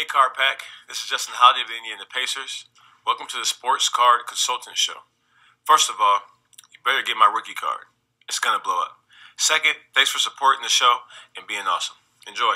Hey, Card Pack. This is Justin Holiday of the Indiana Pacers. Welcome to the Sports Card Consultant Show. First of all, you better get my rookie card. It's going to blow up. Second, thanks for supporting the show and being awesome. Enjoy.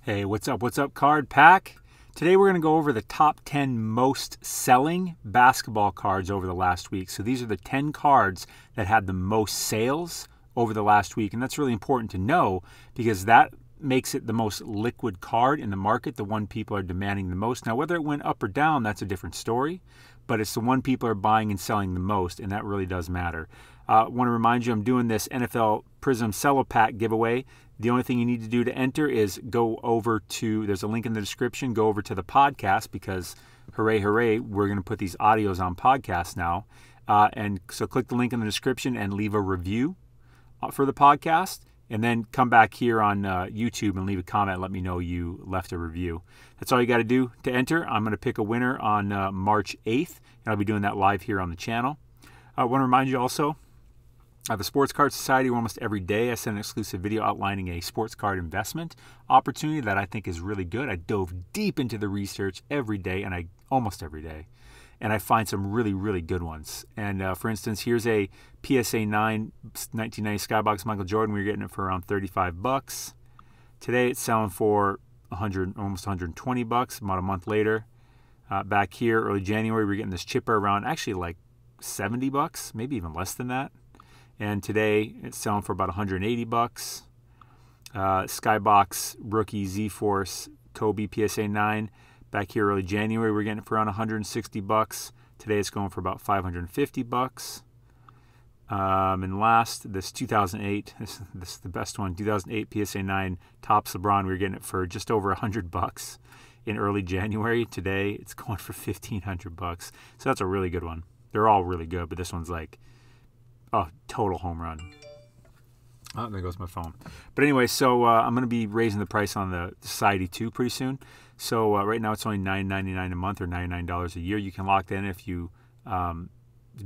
Hey, what's up? What's up, Card Pack? Today we're going to go over the top 10 most selling basketball cards over the last week. So these are the 10 cards that had the most sales over the last week. And that's really important to know because that makes it the most liquid card in the market, the one people are demanding the most. Now, whether it went up or down, that's a different story, but it's the one people are buying and selling the most, and that really does matter. I uh, want to remind you I'm doing this NFL Prizm Cello Pack giveaway. The only thing you need to do to enter is go over to, there's a link in the description, go over to the podcast because hooray, hooray, we're going to put these audios on podcasts now. Uh, and so click the link in the description and leave a review uh, for the podcast and then come back here on uh, YouTube and leave a comment. Let me know you left a review. That's all you got to do to enter. I'm going to pick a winner on uh, March 8th, and I'll be doing that live here on the channel. I want to remind you also I have a sports card society where almost every day I send an exclusive video outlining a sports card investment opportunity that I think is really good. I dove deep into the research every day, and I almost every day and I find some really, really good ones. And uh, for instance, here's a PSA 9 1990 Skybox Michael Jordan. We are getting it for around 35 bucks. Today it's selling for 100, almost 120 bucks. About a month later, uh, back here, early January, we are getting this chipper around actually like 70 bucks, maybe even less than that. And today it's selling for about 180 bucks. Uh, Skybox Rookie Z Force Kobe PSA 9 Back here early January, we are getting it for around 160 bucks. Today it's going for about 550 bucks. Um, and last, this 2008, this, this is the best one, 2008 PSA 9 Topps LeBron. We were getting it for just over 100 bucks in early January. Today it's going for 1500 bucks. So that's a really good one. They're all really good, but this one's like a total home run. Oh, there goes my phone. But anyway, so uh, I'm going to be raising the price on the Society 2 pretty soon. So uh, right now it's only $9.99 a month or $99 a year. You can lock that in if you um,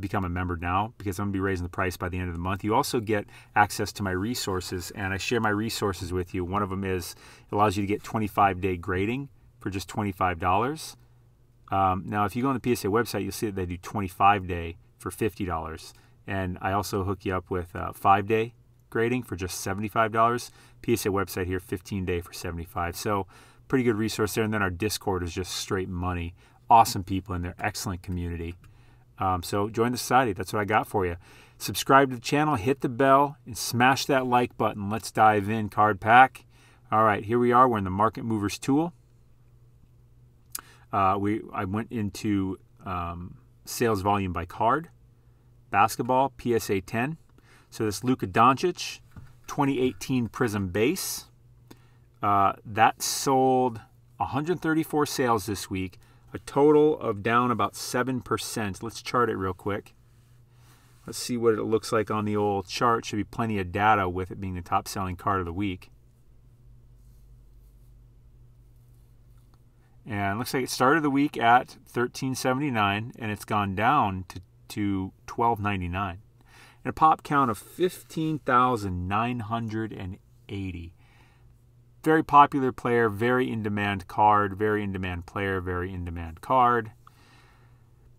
become a member now because I'm going to be raising the price by the end of the month. You also get access to my resources, and I share my resources with you. One of them is it allows you to get 25 day grading for just $25. Um, now, if you go on the PSA website, you'll see that they do 25 day for $50. And I also hook you up with uh, five day grading for just $75. PSA website here, 15 day for 75. So pretty good resource there. And then our Discord is just straight money. Awesome people in there, excellent community. Um, so join the society. That's what I got for you. Subscribe to the channel, hit the bell, and smash that like button. Let's dive in. Card pack. All right, here we are. We're in the Market Movers tool. Uh, we I went into um, sales volume by card, basketball PSA 10. So this Luka Doncic 2018 Prizm base. Uh, that sold 134 sales this week, a total of down about 7%. Let's chart it real quick. Let's see what it looks like on the old chart. Should be plenty of data with it being the top selling card of the week. And looks like it started the week at 1379 and it's gone down to, to 1299. And a pop count of 15,980 very popular player, very in demand card, very in demand player, very in demand card.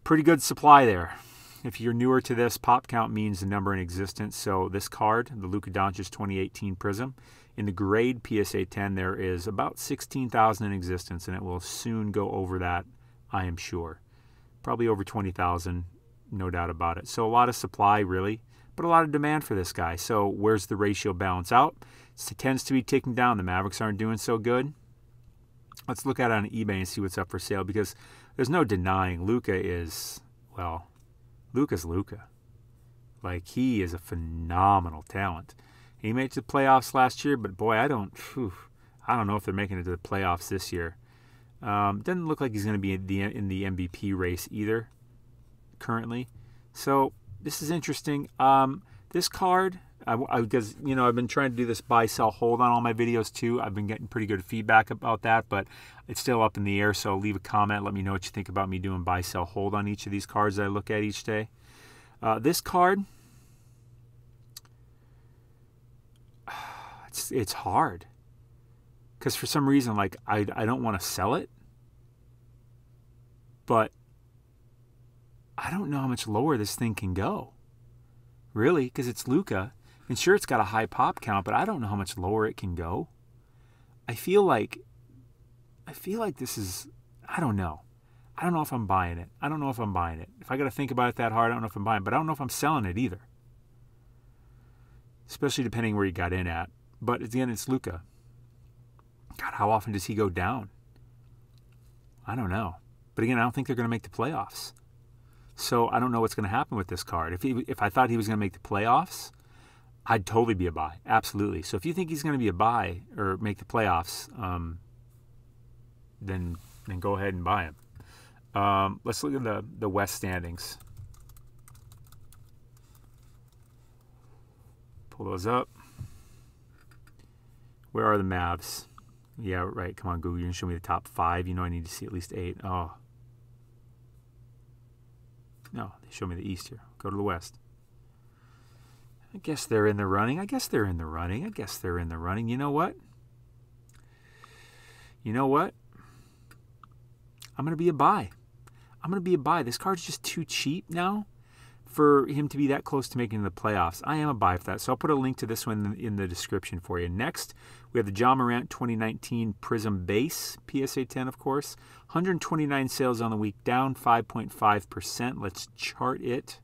Pretty good supply there. If you're newer to this, pop count means the number in existence. So this card, the Luka Doncic 2018 Prizm, in the grade PSA 10, there is about 16,000 in existence, and it will soon go over that, I am sure. Probably over 20,000, no doubt about it. So a lot of supply, really, but a lot of demand for this guy. So where's the ratio balance out? It tends to be ticking down. The Mavericks aren't doing so good. Let's look at it on eBay and see what's up for sale because there's no denying Luka is, well, Luka's Luka. Like, he is a phenomenal talent. He made the playoffs last year, but boy, I don't, whew, I don't know if they're making it to the playoffs this year. Um, doesn't look like he's going to be in the, in the MVP race either currently. So this is interesting. Um, this card, because you know I've been trying to do this buy sell hold on all my videos too. I've been getting pretty good feedback about that, but it's still up in the air. So leave a comment. Let me know what you think about me doing buy sell hold on each of these cards that I look at each day. Uh, this card, it's it's hard. because for some reason, like I I don't want to sell it, but I don't know how much lower this thing can go. Really, because it's Luka. and sure it's got a high pop count, but I don't know how much lower it can go. I feel like I feel like this is I don't know. I don't know if I'm buying it. I don't know if I'm buying it. If I got to think about it that hard, I don't know if I'm buying it, but I don't know if I'm selling it either. Especially depending where you got in at. But again, it's Luka. God, how often does he go down? I don't know. But again, I don't think they're going to make the playoffs. So I don't know what's going to happen with this card. If he, if I thought he was going to make the playoffs, I'd totally be a buy. Absolutely. So if you think he's going to be a buy or make the playoffs, um, then then go ahead and buy him. Um, let's look at the the West standings. Pull those up. Where are the Mavs? Yeah, right. Come on, Google. You can show me the top five. You know I need to see at least eight. Oh. No, they show me the East here. Go to the West. I guess they're in the running. I guess they're in the running. I guess they're in the running. You know what? You know what? I'm going to be a buy. I'm going to be a buy. This card's just too cheap now for him to be that close to making the playoffs. I am a buy for that. So I'll put a link to this one in the description for you. Next, we have the Ja Morant 2019 Prizm Base, PSA 10, of course. 129 sales on the week, down 5.5%. Let's chart it.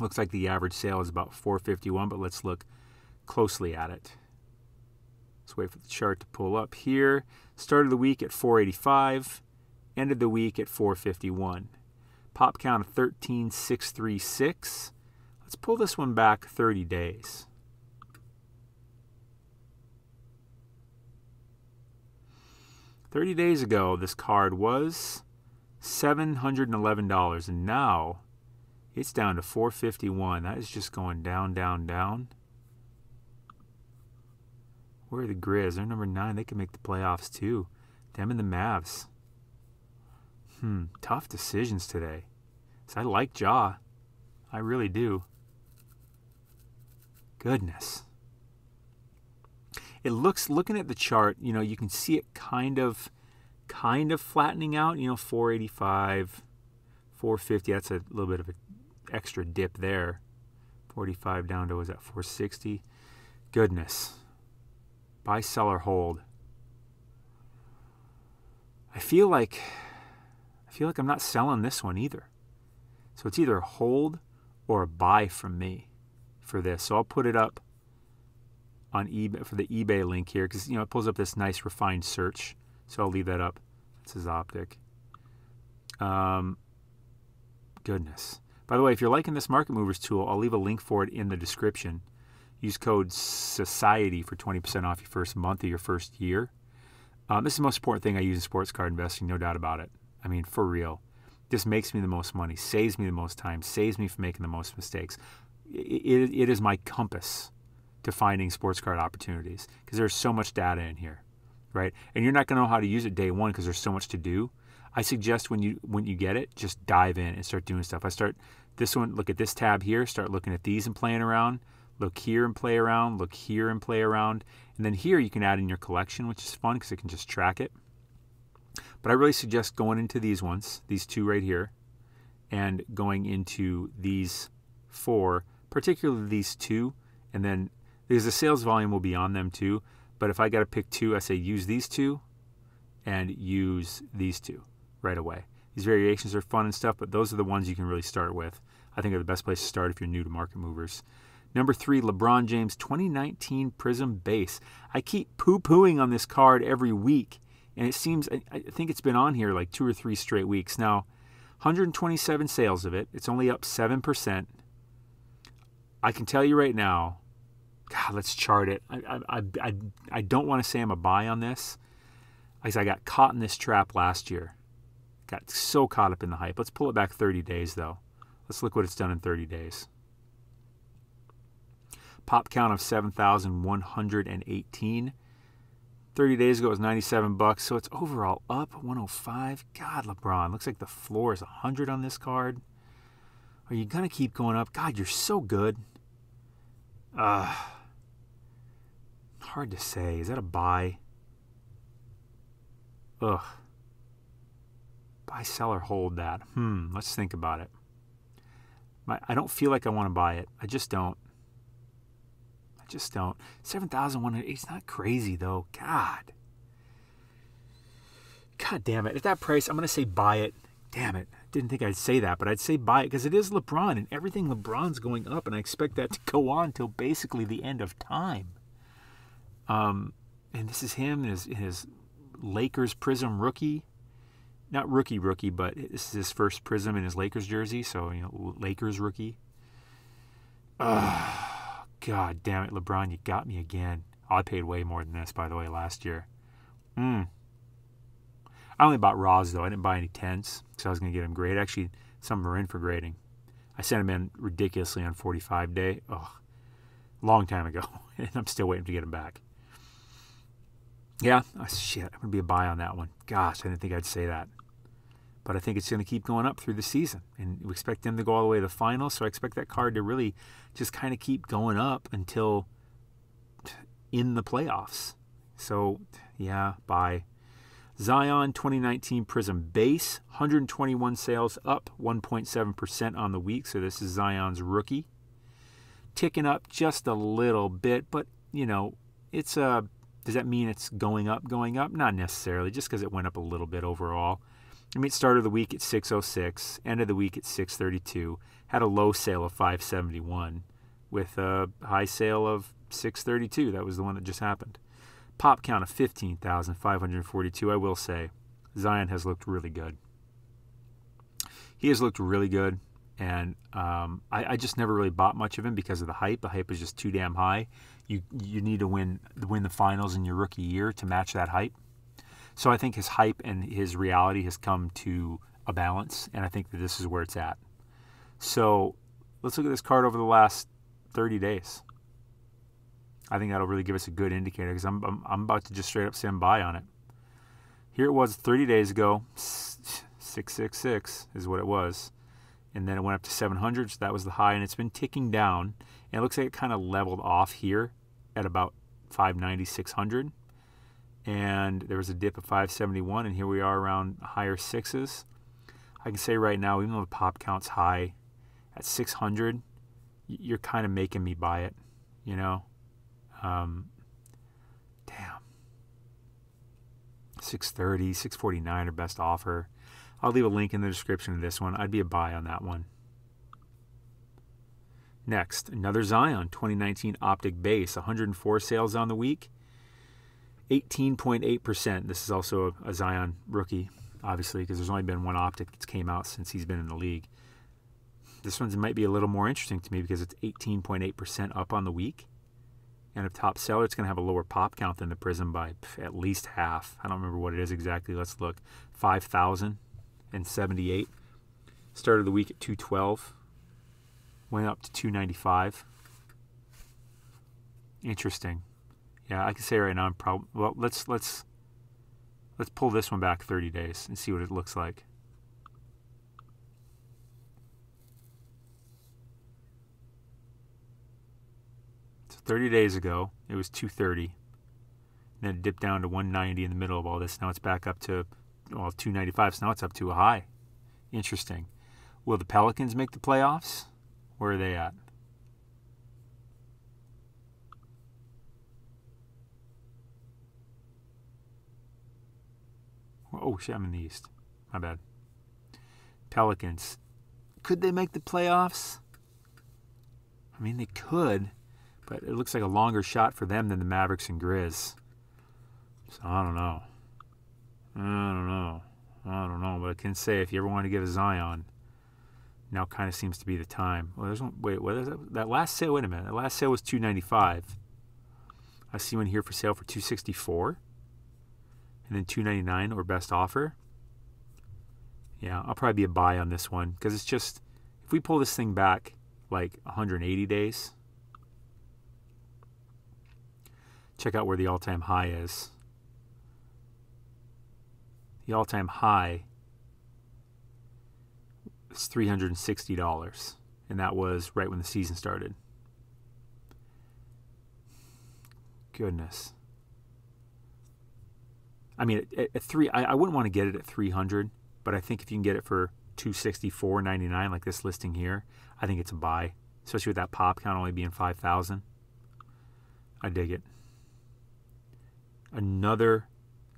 Looks like the average sale is about 451, but let's look closely at it. Let's wait for the chart to pull up here. Started the week at 485, ended the week at 451. Pop count of 13636. Let's pull this one back 30 days. Thirty days ago, this card was $711, and now it's down to 451. That is just going down, down, down. Where are the Grizz? They're number nine. They can make the playoffs too. Them and the Mavs. Hmm, tough decisions today. So I like Ja. I really do. Goodness. It looks looking at the chart, you know, you can see it kind of kind of flattening out, you know, 485, 450. That's a little bit of an extra dip there. 45 down to was that 460. Goodness. Buy, sell, or hold. I feel like I feel like I'm not selling this one either. So it's either a hold or a buy from me for this. So I'll put it up on eBay for the eBay link here because you know it pulls up this nice refined search. So I'll leave that up. This is optic. Um, goodness. By the way, if you're liking this Market Movers tool, I'll leave a link for it in the description. Use code SOCIETY for 20% off your first month of your first year. Um, this is the most important thing I use in sports card investing, no doubt about it. I mean, for real. This makes me the most money, saves me the most time, saves me from making the most mistakes. It, it, it is my compass to finding sports card opportunities because there's so much data in here, right? And you're not going to know how to use it day one because there's so much to do. I suggest when you when you get it, just dive in and start doing stuff. I start this one, look at this tab here, start looking at these and playing around. Look here and play around, look here and play around. And then here you can add in your collection, which is fun because it can just track it. But I really suggest going into these ones, these two right here, and going into these four, particularly these two, and then because the sales volume will be on them too. But if I got to pick two, I say use these two and use these two right away. These variations are fun and stuff, but those are the ones you can really start with. I think are the best place to start if you're new to market movers. Number three, LeBron James 2019 Prizm Base. I keep poo pooing on this card every week, and it seems, I, I think it's been on here like two or three straight weeks. Now, 127 sales of it, it's only up 7%. I can tell you right now, God, let's chart it. I, I, I, I don't want to say I'm a buy on this because I got caught in this trap last year. Got so caught up in the hype. Let's pull it back 30 days, though. Let's look what it's done in 30 days. Pop count of 7,118. 30 days ago it was 97 bucks, so it's overall up 105. God, LeBron, looks like the floor is 100 on this card. Are you gonna keep going up? God, you're so good. Uh, Hard to say. Is that a buy? Ugh. Buy, sell, or hold that. Hmm, let's think about it. My, I don't feel like I want to buy it. I just don't. I just don't. 7,100. It's not crazy, though. God. God damn it. At that price, I'm going to say buy it. Damn it. Didn't think I'd say that, but I'd say buy it because it is LeBron and everything LeBron's going up, and I expect that to go on till basically the end of time. Um, and this is him in his, in his Lakers Prizm rookie. Not rookie rookie, but this is his first Prizm in his Lakers jersey, so you know Lakers rookie. Oh, God damn it, LeBron, you got me again. Oh, I paid way more than this, by the way, last year. Hmm. I only bought raws though. I didn't buy any tents, so I was going to get them graded. Actually, some were in for grading. I sent them in ridiculously on 45 day. Oh, long time ago, and I'm still waiting to get them back. Yeah, oh, shit, I'm gonna be a buy on that one. Gosh, I didn't think I'd say that, but I think it's gonna keep going up through the season, and we expect them to go all the way to the final. So I expect that card to really just kind of keep going up until in the playoffs. So yeah, buy. Zion 2019 Prizm Base, 121 sales, up 1.7% on the week. So this is Zion's rookie. Ticking up just a little bit, but you know, it's a. Does that mean it's going up, going up? Not necessarily, just because it went up a little bit overall. I mean, it started the week at 606, end of the week at 632, had a low sale of 571, with a high sale of 632. That was the one that just happened pop count of 15,542, I will say Zion has looked really good. He has looked really good, and um, I, I, just never really bought much of him because of the hype. The hype was just too damn high. You you need to win win the finals in your rookie year to match that hype. So I think his hype and his reality has come to a balance, and I think that this is where it's at. So let's look at this card over the last 30 days. I think that'll really give us a good indicator because I'm, I'm, I'm about to just straight up stand by on it. Here it was 30 days ago, 666 is what it was. And then it went up to 700, so that was the high, and it's been ticking down. And it looks like it kind of leveled off here at about 590, 600. And there was a dip of 571, and here we are around higher sixes. I can say right now, even though the pop count's high at 600, you're kind of making me buy it, you know? Um, damn. 630, 649 are best offer. I'll leave a link in the description of this one. I'd be a buy on that one. Next, another Zion 2019 Optic Base, 104 sales on the week, 18.8%. This is also a, a Zion rookie, obviously, because there's only been one Optic that's came out since he's been in the league. This one might be a little more interesting to me because it's 18.8% up on the week. And if top seller, it's going to have a lower pop count than the Prizm by at least half. I don't remember what it is exactly. Let's look. 5,078. Started the week at 212. Went up to 295. Interesting. Yeah, I can say right now I'm probably well. Let's let's let's pull this one back 30 days and see what it looks like. So 30 days ago, it was 230. Then it dipped down to 190 in the middle of all this. Now it's back up to well 295. So now it's up to a high. Interesting. Will the Pelicans make the playoffs? Where are they at? Oh shit, I'm in the East. My bad. Pelicans. Could they make the playoffs? I mean, they could. But it looks like a longer shot for them than the Mavericks and Grizz. So I don't know. I don't know. I don't know. But I can say if you ever want to get a Zion, now kind of seems to be the time. Well, there's one. Wait, what is that? That last sale. Wait a minute. That last sale was 295. I see one here for sale for 264, and then 299 or best offer. Yeah, I'll probably be a buy on this one because it's just if we pull this thing back like 180 days, check out where the all-time high is. The all-time high is $360, and that was right when the season started. goodness. I mean, at, at three, I, I wouldn't want to get it at 300, but I think if you can get it for 264.99, like this listing here, I think it's a buy, especially with that pop count only being 5,000. I dig it. Another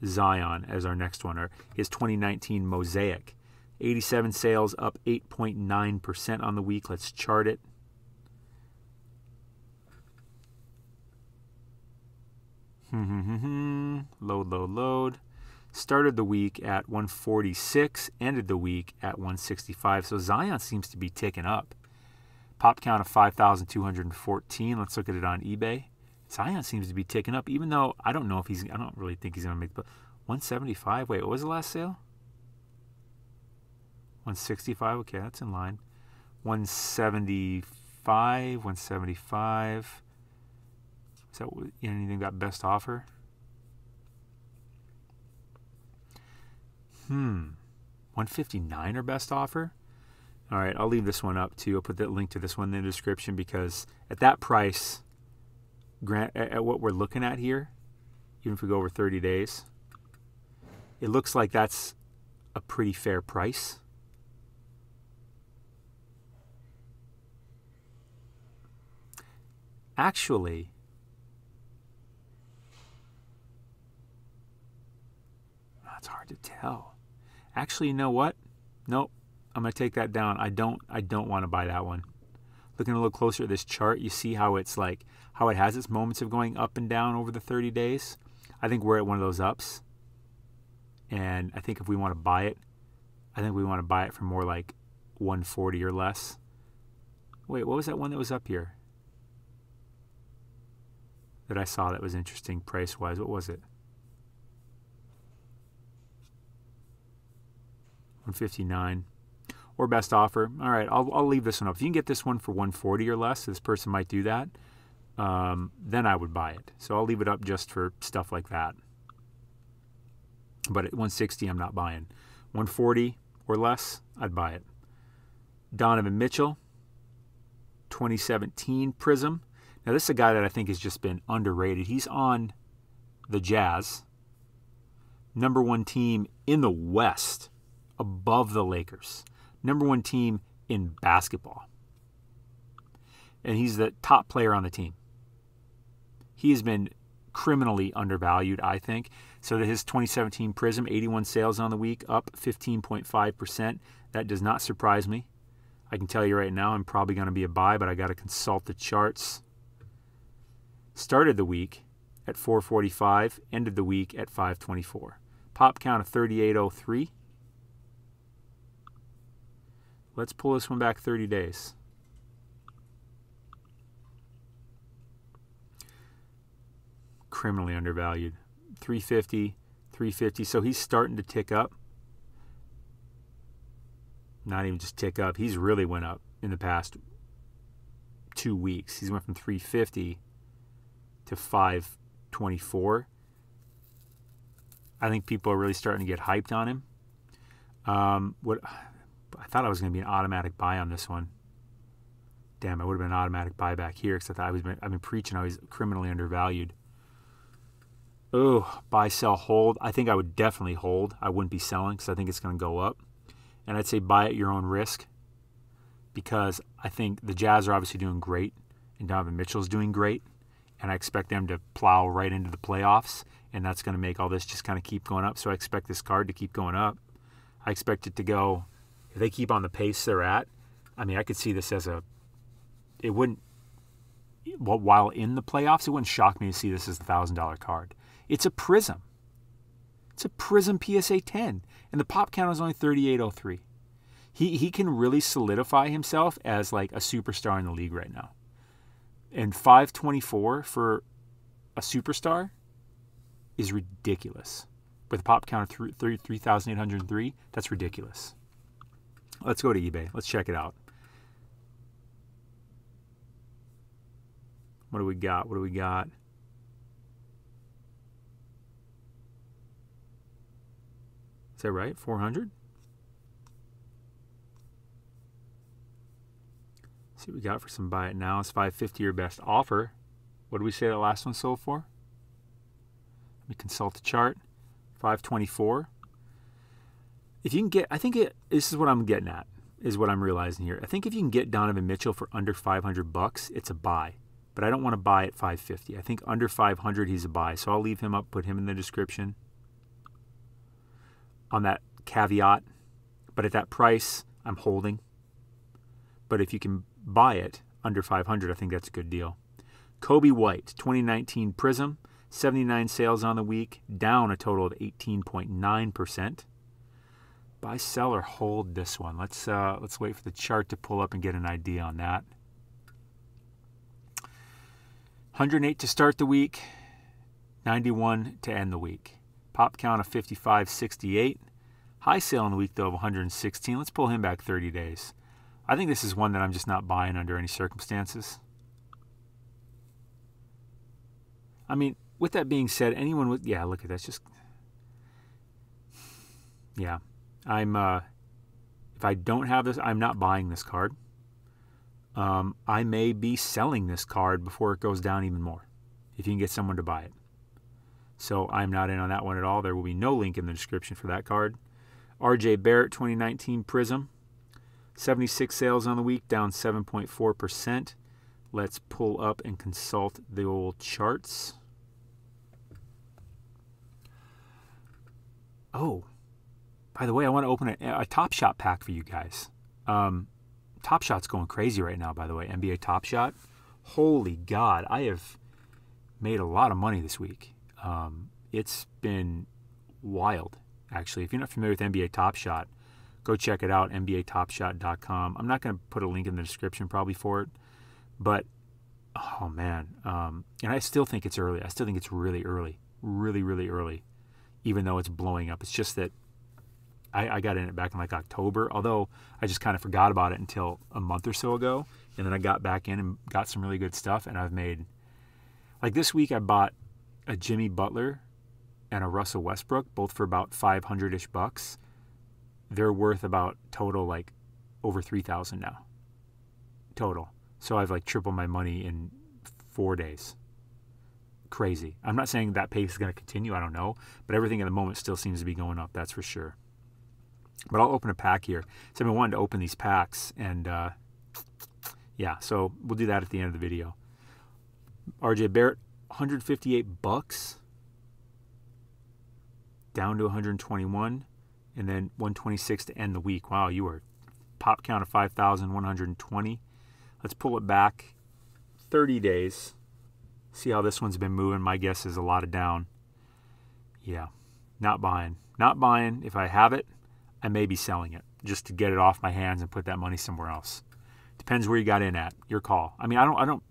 Zion as our next one, or his 2019 Mosaic. 87 sales, up 8.9% on the week. Let's chart it. load, load, load. Started the week at 146, ended the week at 165. So Zion seems to be ticking up. Pop count of 5,214. Let's look at it on eBay. Zion seems to be ticking up, even though I don't know if he's, I don't really think he's going to make, but 175. Wait, what was the last sale? 165. Okay, that's in line. 175, 175. Is that anything got best offer? Hmm. 159 or best offer? All right, I'll leave this one up too. I'll put that link to this one in the description because at that price, grant at what we're looking at here, even if we go over 30 days, it looks like that's a pretty fair price. Actually, that's hard to tell. Actually, you know what? Nope. I'm to take that down. I don't I don't want to buy that one. Looking a little closer at this chart, you see how it's like how it has its moments of going up and down over the 30 days. I think we're at one of those ups. And I think if we want to buy it, I think we want to buy it for more like 140 or less. Wait, what was that one that was up here? That I saw that was interesting price wise. What was it? 159 or best offer. All right, I'll, I'll leave this one up. If you can get this one for 140 or less, this person might do that. Um, then I would buy it. So I'll leave it up just for stuff like that. But at 160, I'm not buying. 140 or less, I'd buy it. Donovan Mitchell, 2017 Prizm. Now, this is a guy that I think has just been underrated. He's on the Jazz, number one team in the West, above the Lakers, number one team in basketball. And he's the top player on the team. He has been criminally undervalued, I think. So that his 2017 Prizm, 81 sales on the week, up 15.5%. That does not surprise me. I can tell you right now, I'm probably going to be a buy, but I got to consult the charts. Started the week at 445, ended the week at 524. Pop count of 3803. Let's pull this one back 30 days. Criminally undervalued. 350, 350. So he's starting to tick up. Not even just tick up. He's really went up in the past two weeks. He's went from 350 to 524. I think people are really starting to get hyped on him. Um, what I thought I was going to be an automatic buy on this one. Damn, I would have been an automatic buyback here because I thought I was been, I've been preaching I was criminally undervalued. Oh, buy, sell, hold. I think I would definitely hold. I wouldn't be selling because I think it's going to go up. And I'd say buy at your own risk because I think the Jazz are obviously doing great and Donovan Mitchell's doing great. And I expect them to plow right into the playoffs. And that's going to make all this just kind of keep going up. So I expect this card to keep going up. I expect it to go, if they keep on the pace they're at, I mean, I could see this as a, it wouldn't, while in the playoffs, it wouldn't shock me to see this as a $1,000 card. It's a prizm. It's a prizm PSA 10. And the pop count is only 3803. He, he can really solidify himself as like a superstar in the league right now. And 524 for a superstar is ridiculous. With a pop count of 3,803, that's ridiculous. Let's go to eBay. Let's check it out. What do we got? What do we got? Is that right? 400? See what we got for some buy it now. It's 550 your best offer. What did we say that last one sold for? Let me consult the chart. 524. If you can get, I think it, this is what I'm getting at, is what I'm realizing here. I think if you can get Donovan Mitchell for under 500 bucks, it's a buy. But I don't want to buy at 550. I think under 500 he's a buy. So I'll leave him up, put him in the description on that caveat. But at that price, I'm holding. But if you can buy it under 500, I think that's a good deal. Coby White, 2019 Prizm, 79 sales on the week, down a total of 18.9%. Buy, sell, or hold this one. Let's uh, let's wait for the chart to pull up and get an idea on that. 108 to start the week, 91 to end the week. Pop count of 55.68. High sale in the week though of 116. Let's pull him back 30 days. I think this is one that I'm just not buying under any circumstances. I mean, with that being said, anyone with yeah, look at that. Just yeah, I'm. Uh, if I don't have this, I'm not buying this card. Um, I may be selling this card before it goes down even more, if you can get someone to buy it. So I'm not in on that one at all. There will be no link in the description for that card. RJ Barrett 2019 Prizm, 76 sales on the week, down 7.4%. Let's pull up and consult the old charts. Oh, by the way, I want to open a, a Top Shot pack for you guys. Um, Top Shot's going crazy right now, by the way. NBA Top Shot. Holy God, I have made a lot of money this week. Um, it's been wild, actually. If you're not familiar with NBA Top Shot, go check it out, NBATopShot.com. I'm not going to put a link in the description probably for it, but oh man, um, and I still think it's early. I still think it's really early, really, really early, even though it's blowing up. It's just that I, I got in it back in like October, although I just kind of forgot about it until a month or so ago, and then I got back in and got some really good stuff, and I've made like this week I bought a Jimmy Butler and a Russell Westbrook, both for about 500 ish bucks they're worth about total like over 3000 now. Total. So i've like tripled my money in four days. Crazy. I'm not saying that pace is going to continue i don't know but everything at the moment still seems to be going up that's for sure. But i'll open a pack here. So i've been wanting to open these packs and uh, yeah so we'll do that at the end of the video. Rj barrett 158 bucks down to 121 and then 126 to end the week. Wow, you are pop count of 5,120. Let's pull it back 30 days. See how this one's been moving. My guess is a lot of down. Yeah, not buying. Not buying. If I have it, I may be selling it just to get it off my hands and put that money somewhere else. Depends where you got in at. Your call. I mean, I don't. I don't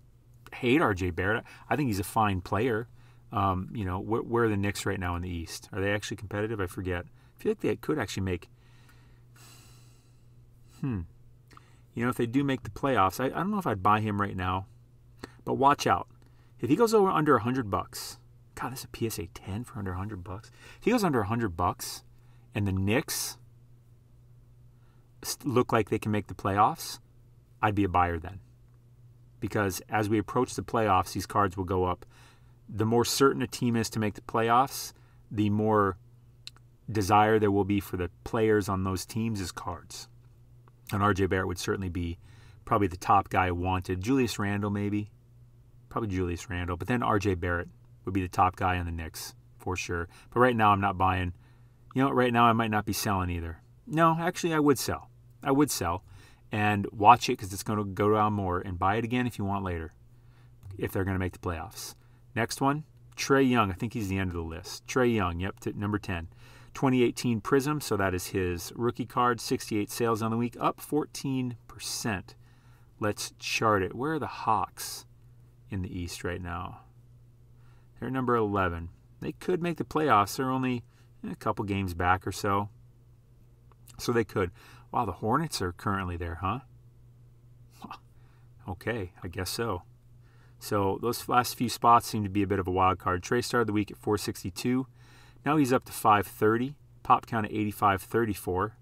hate RJ Barrett. I think he's a fine player. Um, you know, wh- where are the Knicks right now in the East? Are they actually competitive? I forget. I feel like they could actually make. Hmm. You know, if they do make the playoffs, I, I don't know if I'd buy him right now. But watch out. If he goes over under 100 bucks, God, that's a PSA 10 for under 100 bucks. If he goes under 100 bucks and the Knicks look like they can make the playoffs, I'd be a buyer then. Because as we approach the playoffs, these cards will go up. The more certain a team is to make the playoffs, the more desire there will be for the players on those teams is cards. And RJ Barrett would certainly be probably the top guy wanted. Julius Randle, maybe. Probably Julius Randle. But then RJ Barrett would be the top guy on the Knicks for sure. But right now, I'm not buying. You know, right now, I might not be selling either. No, actually, I would sell. I would sell and watch it because it's going to go down more and buy it again if you want later, if they're going to make the playoffs. Next one, Trae Young. I think he's the end of the list. Trae Young, yep, number 10. 2018 Prizm, so that is his rookie card. 68 sales on the week, up 14%. Let's chart it. Where are the Hawks in the East right now? They're number 11. They could make the playoffs. They're only a couple games back or so. So they could. Wow, the Hornets are currently there, huh? Okay, I guess so. So those last few spots seem to be a bit of a wild card. Trae started the week at 462. Now he's up to 530. Pop count at 8534.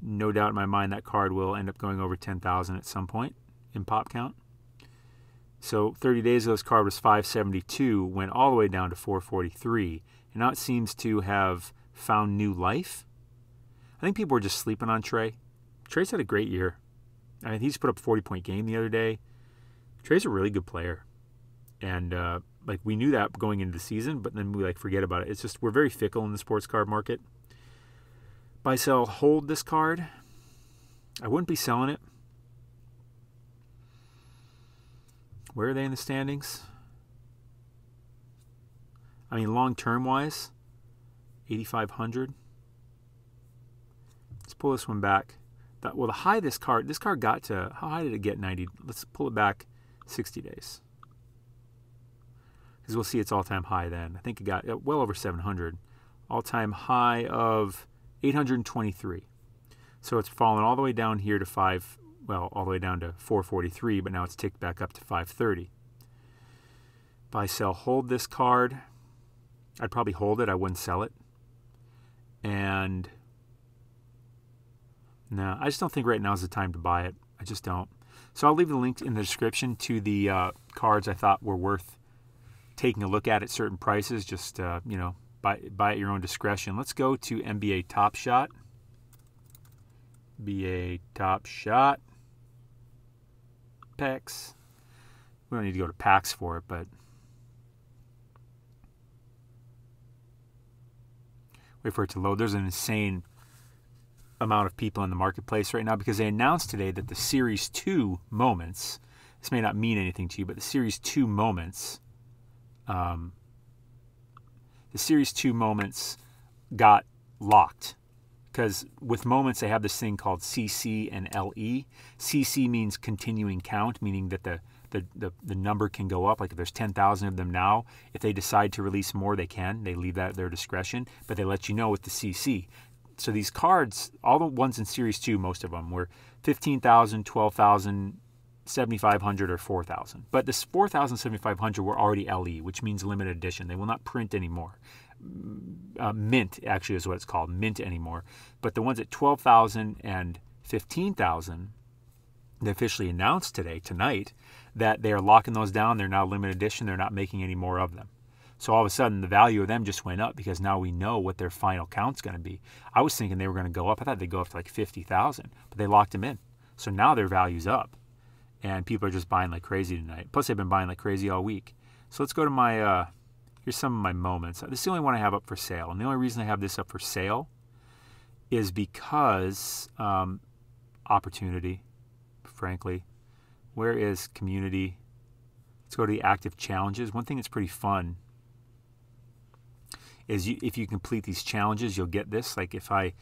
No doubt in my mind that card will end up going over 10,000 at some point in pop count. So 30 days ago, this card was 572, went all the way down to 443, and now it seems to have found new life. I think people were just sleeping on Trae. Trae's had a great year. I mean, he's put up a 40 point game the other day. Trae's a really good player, and uh, like we knew that going into the season, but then we like forget about it. It's just we're very fickle in the sports card market. Buy, sell, hold this card. I wouldn't be selling it. Where are they in the standings? I mean, long term wise, 8,500. Let's pull this one back. That, well, the high this card, this card got to, how high did it get? 90. Let's pull it back 60 days. Because we'll see its all time high then. I think it got well over 700. All time high of 823. So it's fallen all the way down here to 5, well, all the way down to 443, but now it's ticked back up to 530. Buy, sell, hold this card. I'd probably hold it. I wouldn't sell it. And no, I just don't think right now is the time to buy it. I just don't. So I'll leave the link in the description to the uh, cards I thought were worth taking a look at at certain prices. Just uh, you know, buy buy at your own discretion. Let's go to NBA Top Shot. NBA Top Shot. Packs. We don't need to go to PAX for it, but wait for it to load. There's an insane amount of people in the marketplace right now because they announced today that the Series 2 moments, this may not mean anything to you, but the Series 2 moments, um, the Series 2 moments got locked. Because with moments, they have this thing called CC and LE. CC means continuing count, meaning that the the, the, the number can go up. Like if there's 10,000 of them now, if they decide to release more, they can. They leave that at their discretion, but they let you know with the CC so these cards, all the ones in Series 2, most of them were 15,000, 12,000, 7,500, or 4,000. But this 4,000, 7,500 were already LE, which means limited edition. They will not print anymore. Uh, mint, actually, is what it's called, mint anymore. But the ones at 12,000 and 15,000, they officially announced today, tonight, that they are locking those down. They're now limited edition. They're not making any more of them. So all of a sudden, the value of them just went up because now we know what their final count's going to be. I was thinking they were going to go up. I thought they'd go up to like 50,000, but they locked them in. So now their value's up. And people are just buying like crazy tonight. Plus, they've been buying like crazy all week. So let's go to my, uh, here's some of my moments. This is the only one I have up for sale. And the only reason I have this up for sale is because um, opportunity, frankly. Where is community? Let's go to the active challenges. One thing that's pretty fun is you, if you complete these challenges, you'll get this. Like if I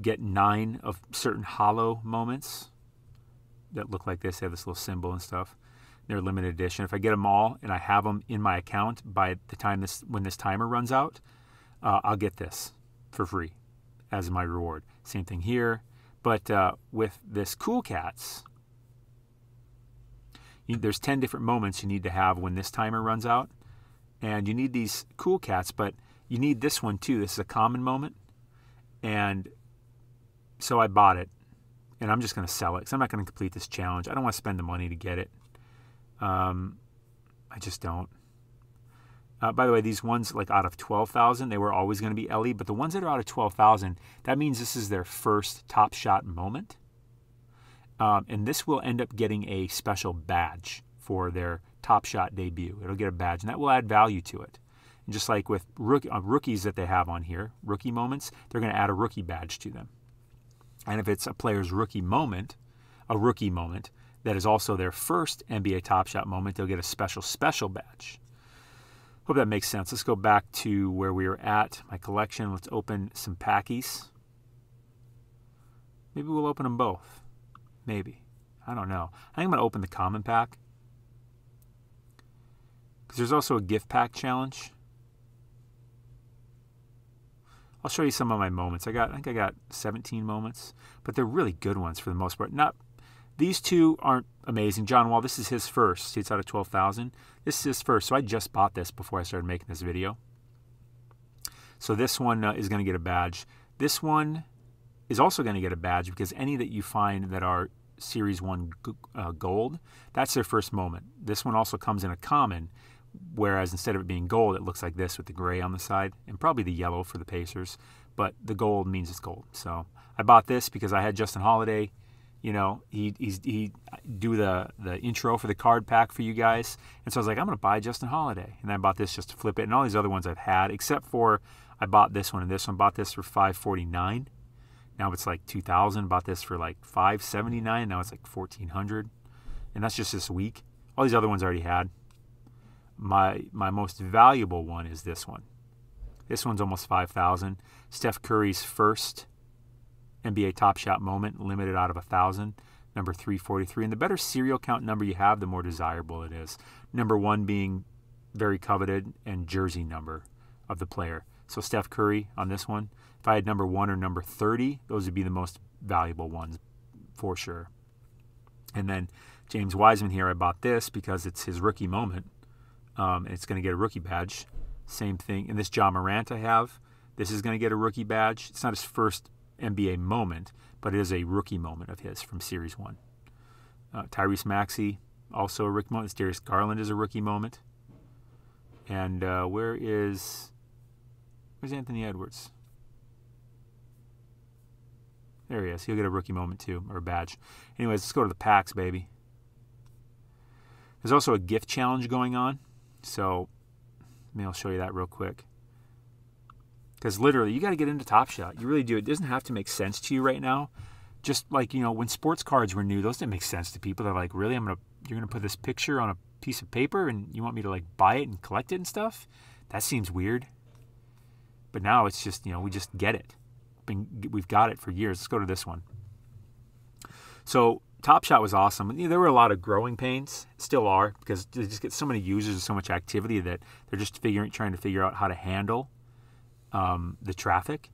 get nine of certain hollow moments that look like this, they have this little symbol and stuff. They're limited edition. If I get them all and I have them in my account by the time this when this timer runs out, uh, I'll get this for free as my reward. Same thing here, but uh, with this Cool Cats, you, there's 10 different moments you need to have when this timer runs out, and you need these Cool Cats, but you need this one too. This is a common moment. And so I bought it and I'm just going to sell it because I'm not going to complete this challenge. I don't want to spend the money to get it. Um, I just don't. Uh, by the way, these ones like out of 12,000, they were always going to be LE, but the ones that are out of 12,000, that means this is their first Top Shot moment. Um, and this will end up getting a special badge for their Top Shot debut. It'll get a badge, and that will add value to it. And just like with uh, rookies that they have on here, rookie moments, they're going to add a rookie badge to them. And if it's a player's rookie moment, a rookie moment, that is also their first NBA Top Shot moment, they'll get a special, special badge. Hope that makes sense. Let's go back to where we were at, my collection. Let's open some packies. Maybe we'll open them both. Maybe. I don't know. I think I'm going to open the common pack. Because there's also a gift pack challenge. I'll show you some of my moments. I got, I think I got 17 moments, but they're really good ones for the most part. Not these two aren't amazing. John Wall, this is his first. It's out of 12,000. This is his first. So I just bought this before I started making this video. So this one uh, is going to get a badge. This one is also going to get a badge because any that you find that are Series 1 uh, gold, that's their first moment. This one also comes in a common, whereas instead of it being gold, it looks like this with the gray on the side and probably the yellow for the Pacers. But the gold means it's gold. So I bought this because I had Justin Holiday. You know, he he's, he do the the intro for the card pack for you guys, and so I was like, I'm gonna buy Justin Holiday, and I bought this just to flip it, and all these other ones I've had, except for I bought this one and this one. Bought this for 549. Now it's like 2000. Bought this for like 579. Now it's like 1400, and that's just this week. All these other ones I already had my my most valuable one is this one. This one's almost 5,000. Steph Curry's first NBA Top Shot moment, limited out of a thousand, number 343. And the better serial count number you have, the more desirable it is. Number one being very coveted and jersey number of the player. So Steph Curry on this one. If I had number one or number 30, those would be the most valuable ones for sure. And then James Wiseman here, I bought this because it's his rookie moment um, it's going to get a rookie badge. Same thing. And this Ja Morant I have, this is going to get a rookie badge. It's not his first NBA moment, but it is a rookie moment of his from Series 1. Uh, Tyrese Maxey, also a rookie moment. Darius Garland is a rookie moment. And uh, where is where's Anthony Edwards? There he is. He'll get a rookie moment too, or a badge. Anyways, let's go to the packs, baby. There's also a gift challenge going on. So maybe I'll show you that real quick. Because literally, you got to get into Top Shot. You really do. It doesn't have to make sense to you right now. Just like you know, when sports cards were new, those didn't make sense to people. They're like, really, I'm gonna you're gonna put this picture on a piece of paper, and you want me to like buy it and collect it and stuff? That seems weird. But now it's just you know we just get it. We've got it for years. Let's go to this one. So Top Shot was awesome. There were a lot of growing pains, still are, because they just get so many users and so much activity that they're just figuring, trying to figure out how to handle um, the traffic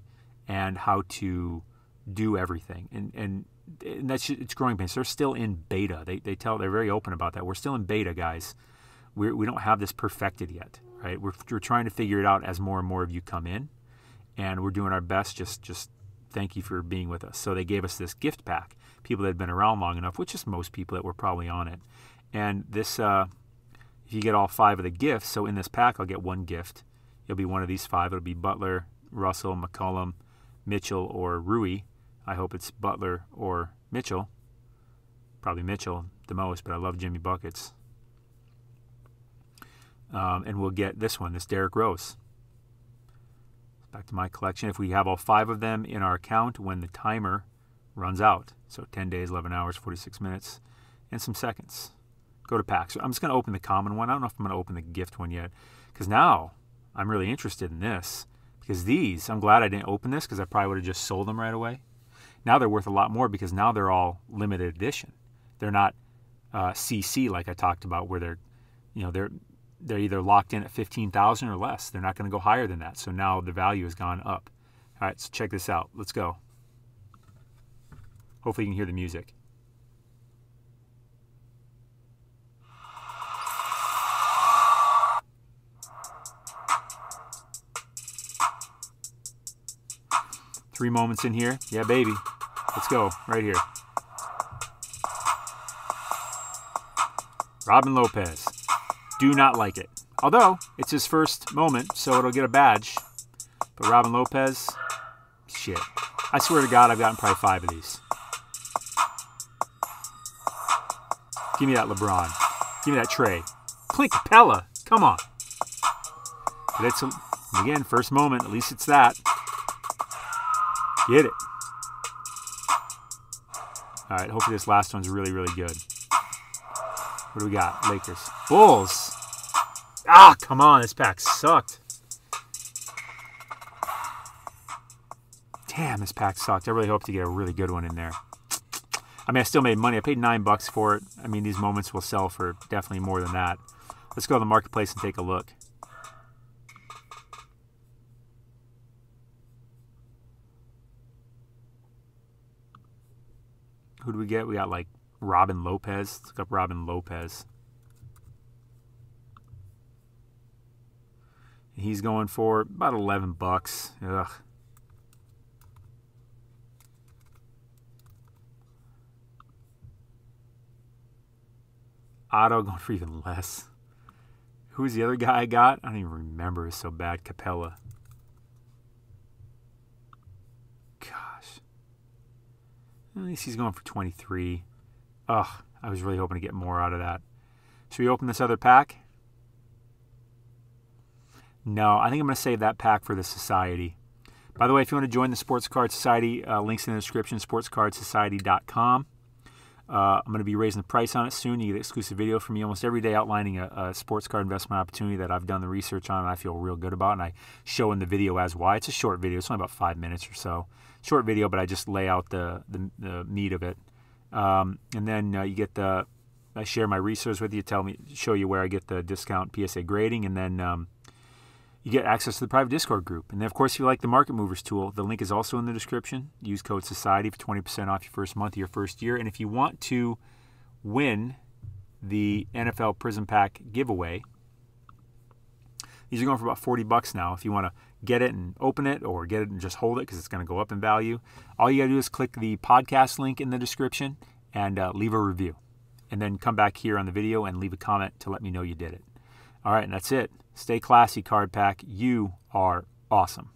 and how to do everything. And and, and that's it's growing pains. They're still in beta. They they tell they're very open about that. We're still in beta, guys. We're, we don't have this perfected yet, right? We're, we're trying to figure it out as more and more of you come in, and we're doing our best. Just just thank you for being with us. So they gave us this gift pack people that had been around long enough, which is most people that were probably on it. And this, uh, if you get all five of the gifts, so in this pack, I'll get one gift. It'll be one of these five. It'll be Butler, Russell, McCollum, Mitchell, or Rui. I hope it's Butler or Mitchell. Probably Mitchell the most, but I love Jimmy Buckets. Um, and we'll get this one, this Derrick Rose. Back to my collection. If we have all five of them in our account when the timer runs out. So 10 days, 11 hours, 46 minutes, and some seconds. Go to packs. So I'm just going to open the common one. I don't know if I'm going to open the gift one yet because now I'm really interested in this because these, I'm glad I didn't open this because I probably would have just sold them right away. Now they're worth a lot more because now they're all limited edition. They're not uh, CC like I talked about where they're, you know, they're they're either locked in at 15,000 or less. They're not going to go higher than that. So now the value has gone up. All right, so check this out. Let's go. Hopefully you can hear the music. Three moments in here. Yeah, baby. Let's go. Right here. Robin Lopez. Do not like it. Although, it's his first moment, so it'll get a badge. But Robin Lopez, shit. I swear to God, I've gotten probably five of these. Give me that LeBron. Give me that Trae. Clint Capela. Come on. But it's, again, first moment. At least it's that. Get it. All right, hopefully this last one's really, really good. What do we got? Lakers. Bulls. Ah, come on. This pack sucked. Damn, this pack sucked. I really hope to get a really good one in there. I mean, I still made money. I paid nine bucks for it. I mean, these moments will sell for definitely more than that. Let's go to the marketplace and take a look. Who do we get? We got like Robin Lopez. Let's look up Robin Lopez. He's going for about 11 bucks. Ugh. Otto going for even less. Who's the other guy I got? I don't even remember. It's so bad. Capela. Gosh. At least he's going for 23. Ugh, I was really hoping to get more out of that. Should we open this other pack? No, I think I'm going to save that pack for the Society. By the way, if you want to join the Sports Card Society, uh, links in the description, sportscardsociety.com. Uh, I'm going to be raising the price on it soon. You get exclusive video from me almost every day outlining a, a, sports car investment opportunity that I've done the research on and I feel real good about. And I show in the video as why. It's a short video. It's only about five minutes or so. Short video, but I just lay out the, the, the meat of it. Um, and then uh, you get the, I share my research with you, tell me, show you where I get the discount PSA grading. And then um, you get access to the private Discord group. And then, of course, if you like the Market Movers tool, the link is also in the description. Use code SOCIETY for 20% off your first month of your first year. And if you want to win the NFL Prizm Pack giveaway, these are going for about 40 bucks now. If you want to get it and open it or get it and just hold it because it's going to go up in value, all you got to do is click the podcast link in the description and uh, leave a review. And then come back here on the video and leave a comment to let me know you did it. All right, and that's it. Stay classy, card pack. You are awesome.